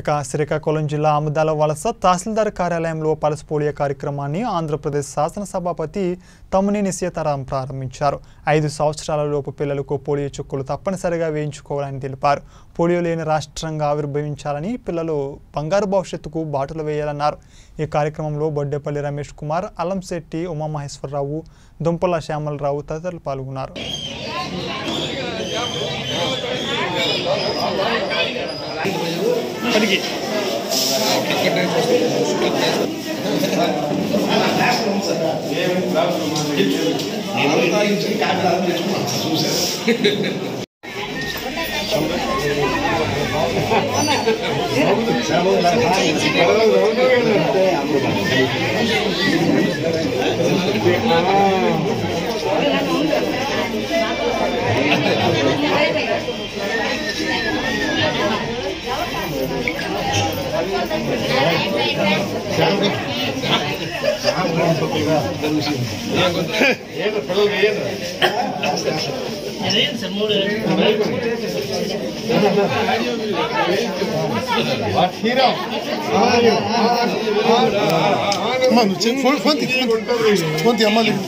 ఇక శ్రీకాకుళం జిల్లా ఆముదాల వలస తహసీల్దార్ కార్యాలయంలో పల్స్ పోలియో కార్యక్రమాన్ని ఆంధ్రప్రదేశ్ శాసనసభాపతి తమ్మినేని సీతారాం ప్రారంభించారు. ఐదు సంవత్సరాల లోపు పిల్లలకు పోలియో చుక్కలు తప్పనిసరిగా వేయించుకోవాలని తెలిపారు. పోలియో లేని రాష్ట్రంగా ఆవిర్భవించాలని పిల్లలు బంగారు భవిష్యత్తుకు బాటలు వేయాలన్నారు. ఈ కార్యక్రమంలో బొడ్డేపల్లి రమేష్ కుమార్ అలంశెట్టి ఉమామహేశ్వరరావు దుంపల శ్యామలరావు తదితరులు పాల్గొన్నారు. Pergi. Ah. Mano, foi quanto? Quanto é, mano?